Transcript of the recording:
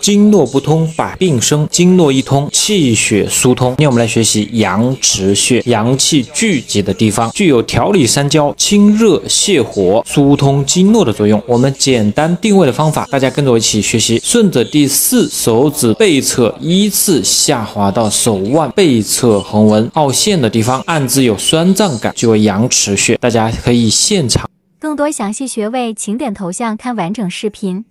经络不通百病生经络一通气血疏通。今天我们来学习阳池穴阳气聚集的地方。具有调理三焦清热泻火疏通经络的作用。我们简单定位的方法大家跟着我一起学习。顺着第四手指背侧依次下滑到手腕背侧横纹凹陷的地方按至有酸胀感就为阳池穴大家可以现场。更多详细穴位请点头像看完整视频。